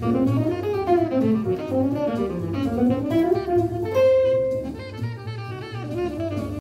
Mm-hmm.